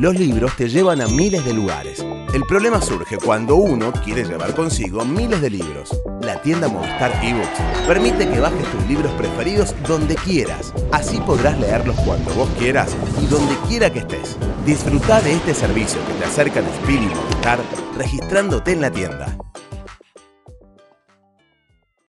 Los libros te llevan a miles de lugares. El problema surge cuando uno quiere llevar consigo miles de libros. La tienda Movistar eBooks permite que bajes tus libros preferidos donde quieras. Así podrás leerlos cuando vos quieras y donde quiera que estés. Disfruta de este servicio que te acerca a Spiel y Movistar registrándote en la tienda.